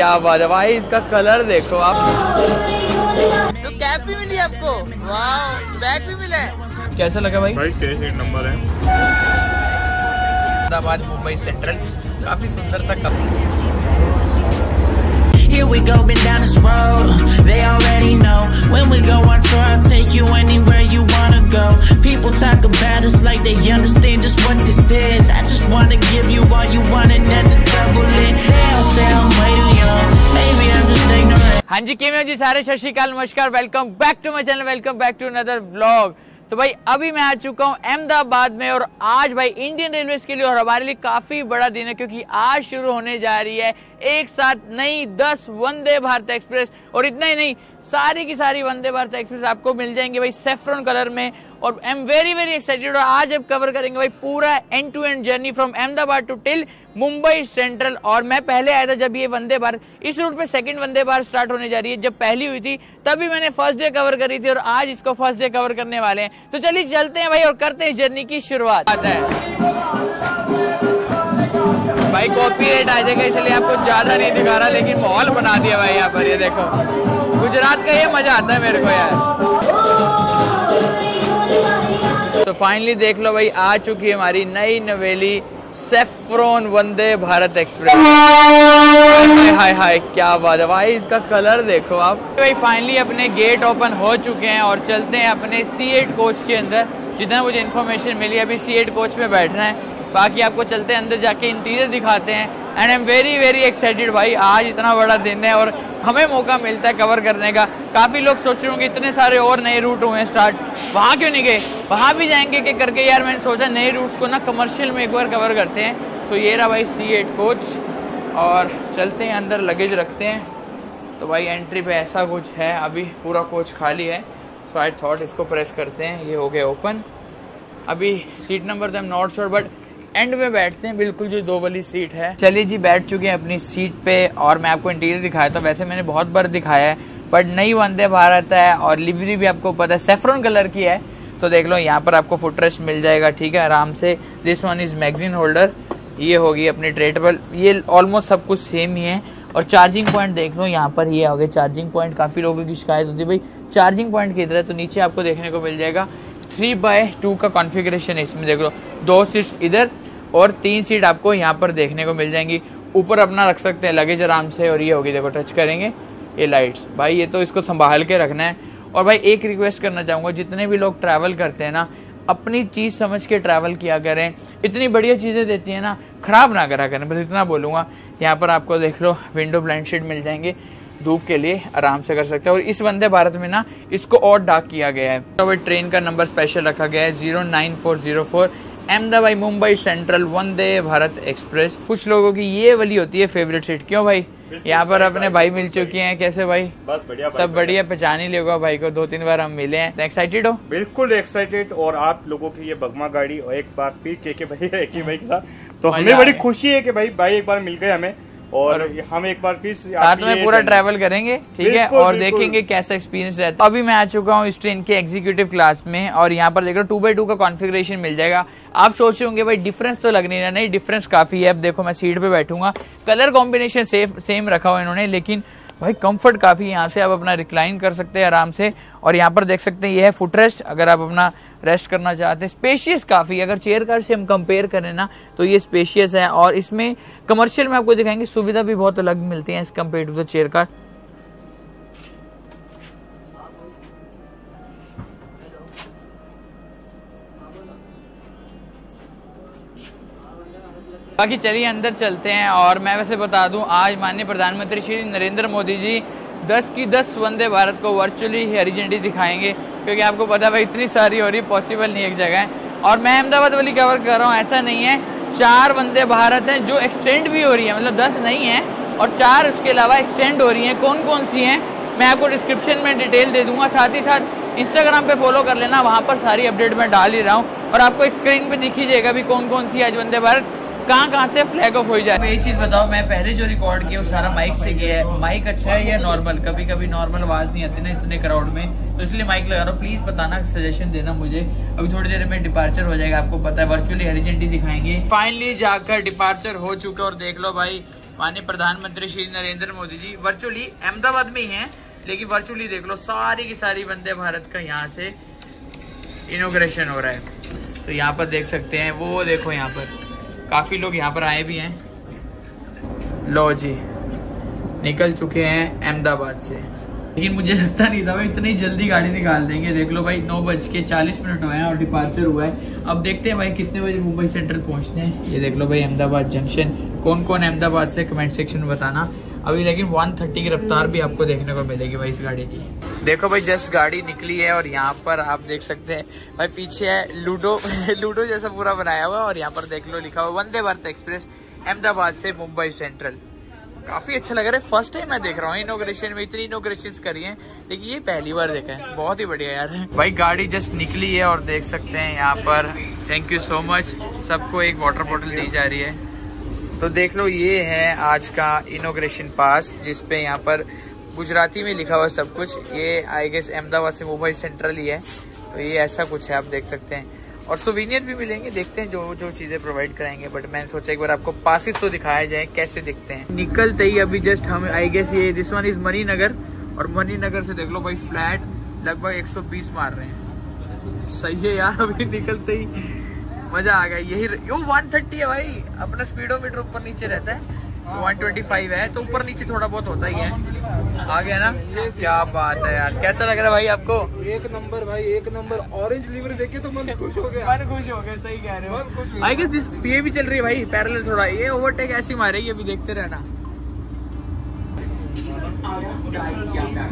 क्या बात है भाई इसका कलर देखो आप तो कैब भी मिली आपको वाह बैग भी मिला है कैसा लगा भाई भाई नंबर है अहमदाबाद मुंबई सेंट्रल काफ़ी सुंदर सा cup Here we go, been down this road. They already know. When we go on tour, I'll take you anywhere you wanna go. People talk about us like they understand just what this is. I just wanna give you all you want and then the double it. They all say I'm way too young. हाँ जी केवे जी, सारे सत श्रीकाल नमस्कार welcome back to my channel welcome back to another blog तो भाई, अभी मैं आ चुका हूँ अहमदाबाद में और आज भाई इंडियन रेलवे के लिए और हमारे लिए काफ़ी बड़ा दिन है क्योंकि आज शुरू होने जा रही है एक साथ नई दस वंदे भारत एक्सप्रेस और इतना ही नहीं, सारी की सारी वंदे भारत एक्सप्रेस आपको मिल जाएँगे भाई सेफ्रॉन कलर में और I am very very excited और आज अब कवर करेंगे भाई पूरा end to end journey from Ahmedabad to till Mumbai central और मैं पहले आया था जब ये वंदे भारत, इस रूट पे सेकंड वंदे भारत स्टार्ट होने जा रही है, जब पहली हुई थी, तभी मैंने फ़र्स्ट डे कवर करी थी और आज इसको फ़र्स्ट डे कवर करने वाले हैं। तो चलिए चलते हैं भाई और करते हैं जर्नी की शुरुआत। आता है। भाई कॉपी रेट आ जाएगा, इसलिए आपको ज़्यादा नहीं दिखा रहा, लेकिन माहौल बना दिया भाई यहाँ पर, ये देखो। गुजरात का ये मज़ा आता है मेरे को यार। तो फाइनली देख लो भाई, आ चुकी है हमारी नई नवेली saffron Vande Bharat express hi hi hi, क्या बात है। भाई, इसका कलर देखो आप। भाई फाइनली अपने गेट ओपन हो चुके हैं और चलते हैं अपने सी एट कोच के अंदर। जितना मुझे इन्फॉर्मेशन मिली, अभी सी एट कोच में बैठना है। बाकी आपको चलते हैं, अंदर जाके इंटीरियर दिखाते हैं। And I am very very excited भाई, आज इतना बड़ा दिन है और हमें मौका मिलता है कवर करने का। काफ़ी लोग सोच रहे होंगे, इतने सारे और नए रूट हुए हैं स्टार्ट वहाँ क्यों नहीं गए? वहाँ भी जाएँगे कि करके यार, मैंने सोचा नए रूट्स को ना कमर्शियल में एक बार कवर करते हैं। तो ये रहा भाई सी एट कोच और चलते हैं, अंदर लगेज रखते हैं। तो भाई एंट्री पे ऐसा कुछ है, अभी पूरा कोच खाली है। सो आई थॉट इसको प्रेस करते हैं, ये हो गया ओपन अभी सीट नंबर तो am not sure but end में बैठते हैं, बिल्कुल जो दो वाली सीट है। चलिए जी, बैठ चुके हैं अपनी सीट पे और मैं आपको इंटीरियर दिखाया था। वैसे मैंने बहुत बार दिखाया है बट नई वंदे भारत है और लिवरी भी आपको पता है सेफ्रॉन कलर की है। तो देख लो, यहाँ पर आपको फुटरेस्ट मिल जाएगा, ठीक है? आराम से। This one is magazine holder ये होगी अपनी ट्रेटेबल ये ऑलमोस्ट सब कुछ सेम ही है। और चार्जिंग पॉइंट देख लो, यहाँ पर ये हो गया चार्जिंग पॉइंट काफ़ी लोगों की शिकायत होती है भाई। चार्जिंग पॉइंट किधर है? तो नीचे आपको देखने को मिल जाएगा। थ्री बाय टू का कॉन्फ़िगरेशन है। इसमें देख लो, दो सीट इधर और तीन सीट आपको यहाँ पर देखने को मिल जाएँगी। ऊपर अपना रख सकते हैं लगेज आराम से और ये होगी, देखो टच करेंगे। ये लाइट्स भाई, ये तो इसको संभाल के रखना है। और भाई, एक रिक्वेस्ट करना चाहूँगा, जितने भी लोग ट्रैवल करते हैं ना, अपनी चीज़ समझ के ट्रैवल किया करें। इतनी बढ़िया चीज़ें देती है ना, खराब ना करा करें। बस इतना बोलूँगा, यहाँ पर आपको देख लो विंडो ब्लाइंड शीट मिल जाएँगे। धूप के लिए आराम से कर सकते हैं। और इस वंदे भारत में ना इसको और डार्क किया गया है। तो ट्रेन का नंबर स्पेशल रखा गया है zero nine four zero four Ahmedabad Mumbai Central Vande Bharat Express कुछ लोगों की ये वाली होती है फेवरेट सीट क्यों भाई? यहाँ पर अपने भाई मिल चुके हैं कैसे भाई? बस बढ़िया सब बढ़िया पहचान ही लेगा भाई को दो तीन बार हम मिले हैं। एक्साइटेड हो? बिल्कुल एक्साइटेड और आप लोगों की ये बगमा गाड़ी और एक बार फिर के के भाई एक ही भाई के साथ। तो हमें बड़ी खुशी है कि भाई भाई एक बार मिल गए हमें। और हम एक बार फिर साथ में पूरा ट्रेवल ट्रैवल करेंगे ठीक है? और देखेंगे कैसा एक्सपीरियंस रहता है। अभी मैं आ चुका हूँ इस ट्रेन के एग्जीक्यूटिव क्लास में और यहाँ पर देख रहे हो टू बाई टू का कॉन्फ़िगरेशन मिल जाएगा। आप सोच रहे होंगे भाई डिफरेंस तो लग नहीं रहा। नहीं डिफरेंस काफ़ी है। अब देखो मैं सीट पे बैठूँगा। कलर कॉम्बिनेशन सेम रखा हुआ इन्होंने लेकिन भाई कंफर्ट काफ़ी यहाँ से आप अपना रिक्लाइन कर सकते हैं आराम से। और यहाँ पर देख सकते हैं, ये है फुट रेस्ट अगर आप अपना रेस्ट करना चाहते हैं। स्पेशियस काफ़ी अगर चेयर कार से हम कंपेयर करें ना तो ये स्पेशियस है। और इसमें कमर्शियल में आपको दिखाएँगे, सुविधा भी बहुत अलग मिलती है as compared to the chair car बाकी चलिए अंदर चलते हैं और मैं वैसे बता दूँ, आज माननीय प्रधानमंत्री श्री नरेंद्र मोदी जी 10 की 10 वंदे भारत को वर्चुअली हरी झंडी दिखाएँगे, क्योंकि आपको पता है इतनी सारी हो रही पॉसिबल नहीं एक जगह। है और मैं अहमदाबाद वाली कवर कर रहा हूँ, ऐसा नहीं है, चार वंदे भारत हैं जो एक्सटेंड भी हो रही है मतलब दस नहीं है, और चार उसके अलावा एक्सटेंड हो रही हैं। कौन कौन सी हैं, मैं आपको डिस्क्रिप्शन में डिटेल दे दूँगा, साथ ही साथ इंस्टाग्राम पे फॉलो कर लेना, वहाँ पर सारी अपडेट मैं डाल ही रहा हूँ। और आपको स्क्रीन पे दिख जाएगा भी कौन कौन सी आज वंदे भारत कहाँ कहाँ से फ्लैग ऑफ़ हो? जाए एक चीज़ बताओ मैं पहले जो रिकॉर्ड किया, वो सारा माइक से किया है। माइक अच्छा है या नॉर्मल कभी कभी नॉर्मल आवाज़ नहीं आती ना इतने क्राउड में। तो इसलिए माइक लगा रहा हूँ। प्लीज़ बताना सजेशन देना मुझे। अभी थोड़ी देर में डिपार्चर हो जाएगा, आपको पता है। वर्चुअली हरी झंडी दिखाएँगे। फाइनली जाकर डिपार्चर हो चुका और देख लो भाई, माननीय प्रधानमंत्री श्री नरेंद्र मोदी जी वर्चुअली अहमदाबाद में ही है, लेकिन वर्चुअली देख लो, सारी की सारी वंदे भारत का यहाँ से इनोग्रेशन हो रहा है। तो यहाँ पर देख सकते हैं, वो देखो यहाँ पर। काफ़ी लोग यहाँ पर आए भी हैं। लो जी, निकल चुके हैं अहमदाबाद से। लेकिन मुझे लगता नहीं था, भाई, इतनी जल्दी गाड़ी निकाल देंगे। देख लो भाई, नौ बज के चालीस मिनट हुए हैं और डिपार्चर हुआ है। अब देखते हैं भाई, कितने बजे मुंबई सेंट्रल पहुँचते हैं। ये देख लो भाई, अहमदाबाद जंक्शन कौन कौन अहमदाबाद से कमेंट सेक्शन में बताना। अभी लेकिन 130 की रफ्तार भी आपको देखने को मिलेगी भाई इस गाड़ी की। देखो भाई, जस्ट गाड़ी निकली है और यहाँ पर आप देख सकते हैं। भाई, पीछे है लूडो लूडो जैसा पूरा बनाया हुआ है और यहाँ पर देख लो लिखा हुआ वंदे भारत एक्सप्रेस, अहमदाबाद से मुंबई सेंट्रल. काफ़ी अच्छा लग रहा है। फ़र्स्ट टाइम मैं देख रहा हूँ। इनोग्रेशन में इतनी इनोग्रेशन करी है, लेकिन ये पहली बार देखा है। बहुत ही बढ़िया यार। भाई, गाड़ी जस्ट निकली है और देख सकते हैं यहाँ पर। थैंक यू सो मच सबको एक वाटर बॉटल दी जा रही है। तो देख लो, ये है आज का इनोग्रेशन पास जिसपे यहाँ पर गुजराती में लिखा हुआ सब कुछ। ये आई गेस अहमदाबाद से मुंबई सेंट्रल ही है। तो ये ऐसा कुछ है, आप देख सकते हैं। और सोवीनियर भी मिलेंगे, देखते हैं जो जो चीज़ें प्रोवाइड कराएँगे। बट मैंने सोचा एक बार आपको पासिस तो दिखाया जाए, कैसे दिखते हैं। निकलते ही अभी जस्ट हम आई गेस ये दिस वन इज़ मनी नगर और मनी नगर से देख लो भाई फ्लैट लगभग 120 मार रहे हैं। सही है यार, अभी निकलते ही। मज़ा आ गया। यही यो 130 है भाई। अपना स्पीडोमीटर ऊपर नीचे रहता है। 125 है तो ऊपर नीचे थोड़ा बहुत होता ही है। आ गया ना? क्या बात है यार। कैसा लग रहा है भाई आपको? एक नंबर भाई एक नंबर। ऑरेंज लिवर देखे तो मन खुश हो गया। मन खुश हो गए सही कह रहे हो। हो आई गेस दिस ये भी चल रही है भाई पैरेलल थोड़ा। ये ओवरटेक ऐसी मारेगी अभी देखते रहना।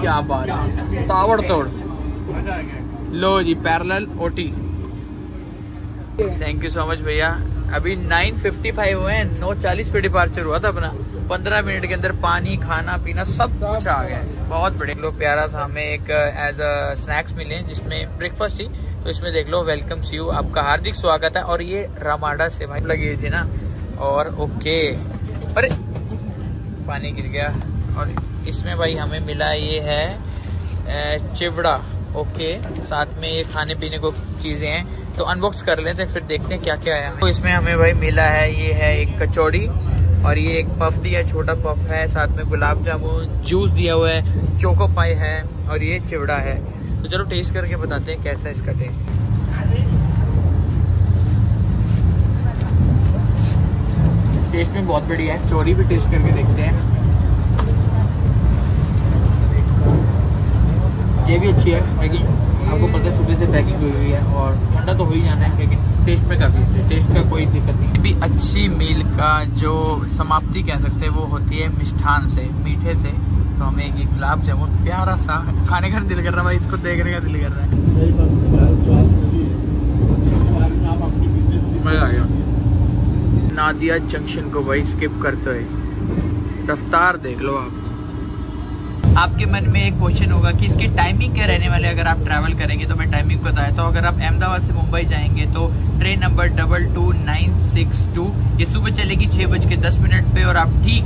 क्या बात है। तावड़ तोड़ लो जी parallel OT thank you so much भैया। अभी 9:55 हुए हैं। 9:40 पे डिपार्चर हुआ था अपना। 15 मिनट के अंदर पानी खाना पीना सब कुछ आ गया बहुत बढ़िया। लो प्यारा सा हमें एक एज अ स्नैक्स मिले जिसमें ब्रेकफास्ट ही। तो इसमें देख लो वेलकम सी यू आपका हार्दिक स्वागत है। और ये रामाडा से भाई लगी हुई थी ना। और ओके अरे पानी गिर गया। और इसमें भाई हमें मिला ये है चिवड़ा। ओके साथ में ये खाने पीने को चीज़ें हैं। तो अनबॉक्स कर लेते हैं, फिर देखते हैं क्या क्या है। तो इसमें हमें भाई मिला है, ये है एक कचौड़ी और ये एक पफ दिया छोटा पफ है, साथ में गुलाब जामुन जूस दिया हुआ है चोको पाई है और ये चिवड़ा है। तो चलो टेस्ट करके बताते हैं कैसा इसका टेस्ट टेस्ट में बहुत बढ़िया है चोरी भी टेस्ट करके देखते हैं। ये भी अच्छी है लेकिन आपको पता है सुबह से पैकिंग हुई हुई है और ठंडा तो हो ही जाना है लेकिन टेस्ट में काफ़ी अच्छी टेस्ट का कोई दिक्कत नहीं भी अच्छी मील का जो समाप्ति कह सकते हैं वो होती है मिष्ठान से मीठे से। तो हमें एक गुलाब जामुन प्यारा सा खाने का दिल कर रहा है भाई इसको देखने का दिल कर रहा है। मज़ा आ गया। नादिया जंक्शन को भाई स्किप करते हुए। रफ्तार देख लो आप। आपके मन में एक क्वेश्चन होगा कि इसकी टाइमिंग क्या रहने वाले है अगर आप ट्रैवल करेंगे तो मैं टाइमिंग बताया। तो अगर आप अहमदाबाद से मुंबई जाएँगे तो train number double two nine six two ये सुबह चलेगी छह बज के दस मिनट पे और आप ठीक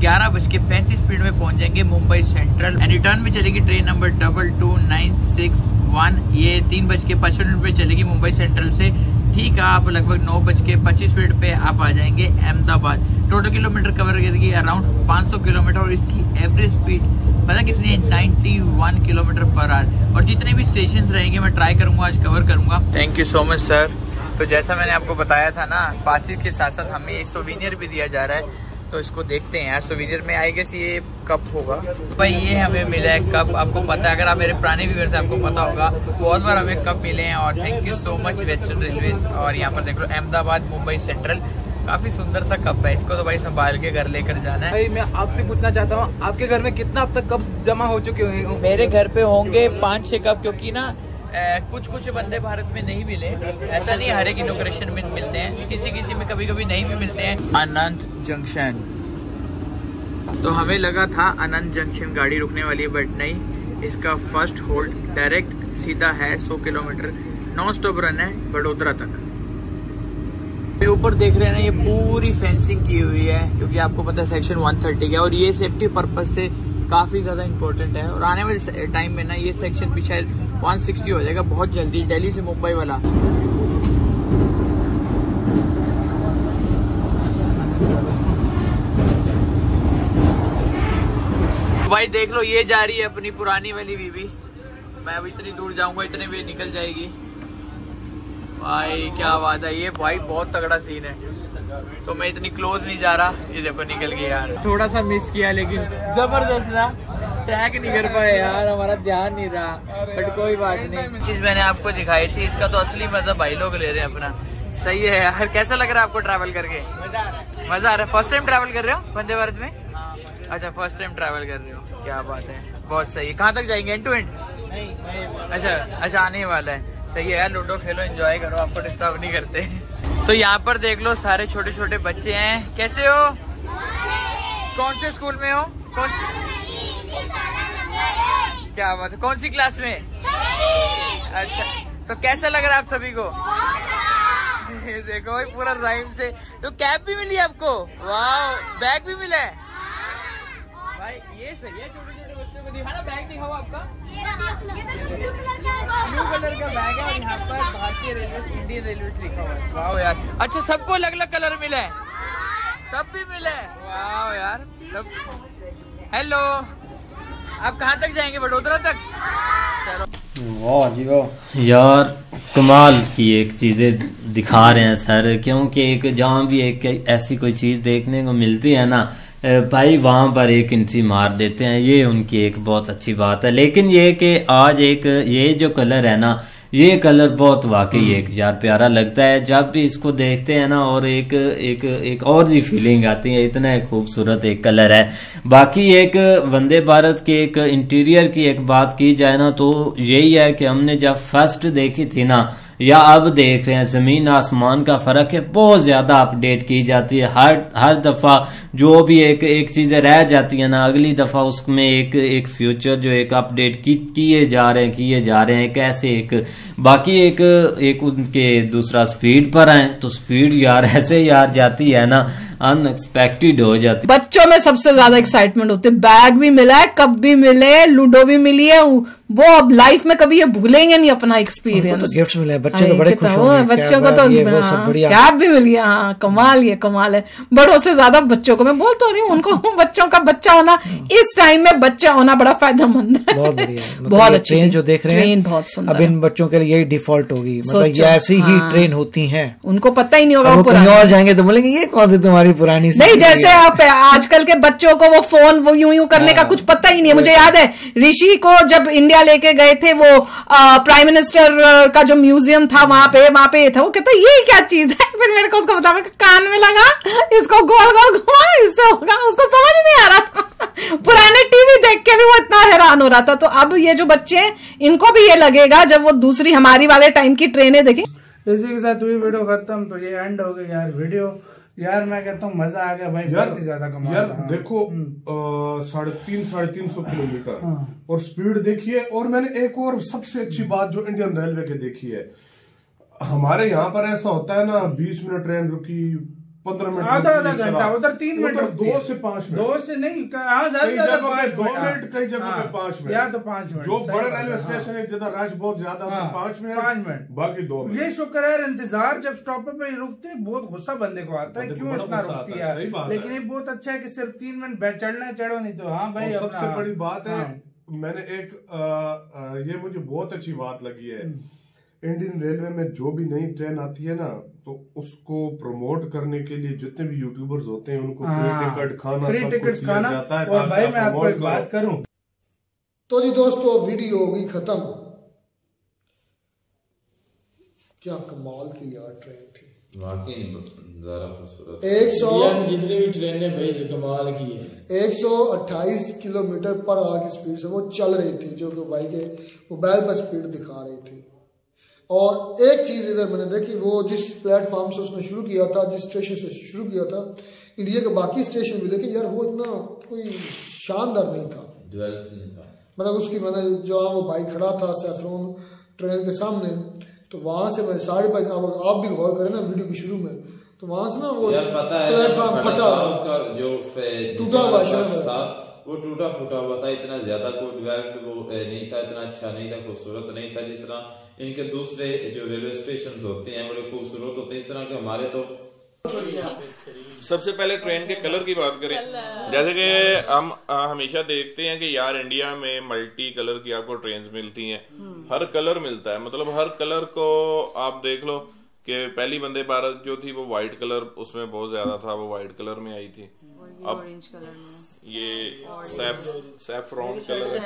ग्यारह बज के पैंतीस मिनट में पहुँच जाएँगे मुंबई सेंट्रल एंड रिटर्न में चलेगी train number double two nine six one ये तीन बज के पचपन मिनट पे चलेगी मुंबई सेंट्रल से। ठीक है, आप लगभग नौ बज के पच्चीस मिनट पे आप आ जाएँगे अहमदाबाद। टोटल किलोमीटर कवर करेगी अराउंड 500 किलोमीटर और इसकी एवरेज स्पीड पता कितनी है? 91 किलोमीटर पर आवर और जितने भी स्टेशन रहेंगे, मैं ट्राई करूँगा, आज कवर करूँगा। Thank you so much sir तो जैसा मैंने आपको बताया था ना पाचिर के साथ साथ हमें सोवीनियर भी दिया जा रहा है। तो इसको देखते हैं। यार सोवीनियर में आई गेस ये कप होगा। भाई ये हमें मिला है कप। आपको पता है अगर आप मेरे पुराने व्यूअर से आपको पता होगा बहुत बार हमें कप मिले हैं और thank you so much Western Railway और यहाँ पर देख लो अहमदाबाद मुंबई सेंट्रल काफ़ी सुंदर सा कप है। इसको तो भाई संभाल के घर लेकर जाना है। भाई मैं आपसे पूछना चाहता हूँ आपके घर में कितना अब तक कप जमा हो चुके होंगे मेरे घर पे होंगे पाँच छह कप क्योंकि ना कुछ कुछ बंदे भारत में नहीं मिले। ऐसा नहीं हर एक इनोग्रेशन में मिलते हैं। किसी किसी में कभी कभी नहीं भी मिलते हैं। अनंत जंक्शन। तो हमें लगा था अनंत जंक्शन गाड़ी रुकने वाली है बट नहीं। इसका फ़र्स्ट होल्ड डायरेक्ट सीधा है 100 किलोमीटर। नॉन स्टॉप रन है, बड़ोदरा तक। ऊपर देख रहे हैं ना, ये पूरी फेंसिंग की हुई है, क्योंकि आपको पता है सेक्शन 130 का और ये सेफ्टी पर्पज से काफ़ी ज़्यादा इम्पोर्टेंट है। और आने वाले टाइम में ना, ये सेक्शन भी शायद 160 हो जाएगा, बहुत जल्दी, दिल्ली से मुंबई वाला। भाई देख लो, ये जा रही है अपनी पुरानी वाली बीबी मैं अब इतनी दूर जाऊँगा, इतने में निकल जाएगी। भाई, क्या बात है, ये भाई बहुत तगड़ा सीन है। तो मैं इतनी क्लोज नहीं जा रहा, ये देखो निकल गया यार। थोड़ा सा मिस किया, लेकिन ज़बरदस्त ना ट्रैक नहीं कर पाए यार, हमारा ध्यान नहीं रहा। बट कोई बात नहीं। चीज़ मैंने आपको दिखाई थी, इसका तो असली मज़ा भाई लोग ले रहे हैं अपना। सही है यार, कैसा लग रहा है आपको ट्रैवल करके? मज़ा आ रहा है। फ़र्स्ट टाइम ट्रैवल कर रहे हो, वंदे भारत में? अच्छा फ़र्स्ट टाइम ट्रैवल कर रहे हो? क्या बात है। बहुत सही। कहाँ तक जाएँगे? एंड टू एंड अच्छा अच्छा आने वाला है। सही है लूडो खेलो एंजॉय करो, आपको डिस्टर्ब नहीं करते। तो यहाँ पर देख लो, सारे छोटे छोटे बच्चे हैं। कैसे हो? कौन से स्कूल में हो? कौन क्या बात है। कौन सी क्लास में? अच्छा तो कैसा लग रहा है आप सभी को? देखो पूरा राइम से तो कैप भी मिली आपको? वाह बैग भी मिला है? भाई ये सही है छोटे छोटे बच्चों को दिखाना बैग दिखाओ आपका। ब्लू कलर का बैग है और यहाँ पर भारतीय रेलवे इंडियन रेलवे लिखा हुआ है। वाह यार। अच्छा सबको अलग अलग कलर मिला? है तब भी मिला? है वाह यार सब। हेलो आप कहाँ तक जाएँगे वडोदरा तक? वाह जी वाह। यार कमाल की एक चीज़ें दिखा रहे हैं सर क्योंकि एक जहाँ भी एक ऐसी कोई चीज़ देखने को मिलती है ना भाई वहाँ पर एक एंट्री मार देते हैं। ये उनकी एक बहुत अच्छी बात है। लेकिन ये कि आज एक ये जो कलर है ना ये कलर बहुत वाकई एक यार प्यारा लगता है। जब भी इसको देखते हैं ना और एक एक एक और जी फीलिंग आती है। इतना खूबसूरत एक कलर है। बाकी एक वंदे भारत के एक इंटीरियर की एक बात की जाए ना तो यही है कि हमने जब फ़र्स्ट देखी थी ना या अब देख रहे हैं, ज़मीन आसमान का फ़र्क है। बहुत ज़्यादा अपडेट की जाती है। हर हर दफ़ा जो भी एक एक चीज़ें रह जाती है ना, अगली दफ़ा उसमें एक एक फ्यूचर जो एक अपडेट किए जा रहे हैं, किए जा रहे हैं, कैसे एक, बाकी एक एक उनके दूसरा स्पीड पर आए तो स्पीड यार ऐसे यार जाती है ना अनएक्सपेक्टेड हो जाती। है बच्चों में सबसे ज़्यादा एक्साइटमेंट होती है। बैग भी मिला है कप भी मिले लूडो भी मिली है। वो अब लाइफ में कभी ये भूलेंगे नहीं अपना एक्सपीरियंस तो गिफ्ट्स मिले बच्चे तो बड़े खुश होंगे, बच्चों को तो ये वो सब हाँ, बढ़िया। कैब भी मिली है हाँ कमाल ये कमाल है। बड़ों से ज़्यादा बच्चों को मैं बोल तो रही हूँ उनको बच्चों का बच्चा होना इस टाइम में बच्चा होना बड़ा फ़ायदेमंद है। बहुत बढ़िया। मतलब बहुत अच्छी ट्रेन जो देख रहे हैं बहुत सुंदर अब इन बच्चों के लिए यही डिफ़ॉल्ट होगी। मतलब ऐसी ही हाँ। ट्रेन होती है। उनको पता ही नहीं होगा वो कहीं और जाएँगे तो बोलेंगे ये कौन सी तुम्हारी पुरानी सी नहीं जैसे आप आजकल के बच्चों को वो फ़ोन वो यूँ यूँ करने का कुछ पता ही नहीं है। मुझे याद है ऋषि को जब इंडिया लेके गए थे वो प्राइम मिनिस्टर का जो म्यूज़ियम था वहाँ पे वहाँ पे था। वो कहता ये क्या चीज़ है? फिर मेरे को उसको बता कान में लगा इसको गोल गोल घुमा इससे होगा उसको समझ नहीं आ रहा था। पुराने टीवी देख के भी वो इतना हैरान हो रहा था। तो अब ये जो बच्चे हैं इनको भी ये लगेगा जब वो दूसरी हमारी वाले टाइम की ट्रेनें देखें। इसी के साथ हुई वीडियो खत्म तो ये एंड हो गई यार वीडियो। यार मैं कहता हूँ मज़ा आ गया भाई यार ज़्यादा कमाल यार हाँ। देखो साढ़े तीन साढ़े तीन सौ किलोमीटर हाँ। और स्पीड देखिए और मैंने एक और सबसे अच्छी बात जो इंडियन रेलवे के देखी है हमारे यहाँ पर ऐसा होता है ना बीस मिनट ट्रेन रुकी पंद्रह मिनट आधा आधा घंटा उधर तीन मिनट दो है। से पाँच मिनट दो से नहीं जगह दो मिनट कई जगह पे हाँ, पाँच मिनट या तो पाँच मिनट जो बड़े रेलवे हाँ। स्टेशन है जिधर रश बहुत ज़्यादा होता है पाँच मिनट पाँच मिनट। बाकी दो मिनट ये शुक्र है इंतज़ार जब स्टॉप पे रुकते बहुत गुस्सा बंदे को आता है क्यों इतना रुकती है, लेकिन ये बहुत अच्छा है की सिर्फ़ तीन मिनट बैठ चढ़ना चढ़ो नहीं तो हाँ भाई सबसे बड़ी बात है। मैंने एक ये मुझे बहुत अच्छी बात लगी है हम्म। इंडियन रेलवे में जो भी नई ट्रेन आती है ना तो उसको प्रमोट करने के लिए जितने भी यूट्यूबर्स होते हैं उनको फ्री हाँ, टिकट खाना फ्री टिकट खाना जाता है और भाई मैं आपको एक बात करूँ। तो जी दोस्तों वीडियो होगी खत्म। क्या कमाल की यार ट्रेन थी। वाकई नज़ारा खूबसूरत। एक सौ जितनी भी ट्रेनें भाई से कमाल की है। 128 किलोमीटर पर आवर की स्पीड से वो चल रही थी जो कि भाई के मोबाइल पर स्पीड दिखा रही थी। और एक चीज़ इधर मैंने देखी वो जिस प्लेटफॉर्म से उसने शुरू किया था जिस स्टेशन से शुरू किया था इंडिया के बाकी स्टेशन भी देखे यार वो इतना कोई शानदार नहीं था। मतलब उसकी मैंने जहाँ वो बाइक खड़ा था सैफरोन ट्रेन के सामने तो वहाँ से मैं साढ़े पाँच अब आप भी गौर करें ना वीडियो के शुरू में तो वहाँ से ना वो प्लेटफॉर्म फटा। उसका जो टूटा हुआ था वो टूटा फूटा हुआ था इतना ज़्यादा कोई डेवलप्ड वो नहीं था इतना अच्छा नहीं था खूबसूरत नहीं था जिस तरह इनके दूसरे जो रेलवे स्टेशन होते हैं बड़े खूबसूरत होते हैं इस तरह के हमारे तो सबसे पहले ट्रेन के कलर की बात करें। जैसे कि हम हमेशा देखते हैं कि यार इंडिया में मल्टी कलर की आपको ट्रेन मिलती हैं। हर कलर मिलता है मतलब हर कलर को आप देख लो कि पहली वंदे भारत जो थी वो व्हाइट कलर उसमें बहुत ज़्यादा था वो व्हाइट कलर में आई थी। अब ऑरेंज कलर में। ये सैफ सैफरॉन कलर है।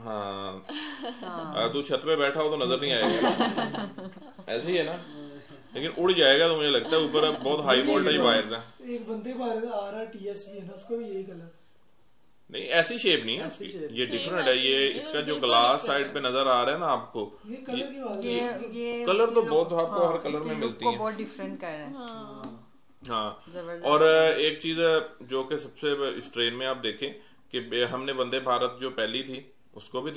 हाँ अगर तू छत पे बैठा हो तो नज़र नहीं आएगा। ऐसे ही है ना? लेकिन उड़ जाएगा तो मुझे लगता है ऊपर बहुत हाई वोल्टेज वायर है। एक वंदे भारत आ रहा भी है ना उसका भी यही कलर नहीं ऐसी शेप नहीं है। इसकी ये डिफरेंट है। ये इसका जो ग्लास साइड पे नज़र आ रहा है ना आपको ये कलर की बात ये ये कलर तो बहुत आपको हर कलर में मिलती है। बहुत डिफरेंट कर रहे हैं। हाँ। और एक चीज़ जो कि सबसे इस ट्रेन में आप देखें कि हमने वंदे भारत जो पहली थी उसको भी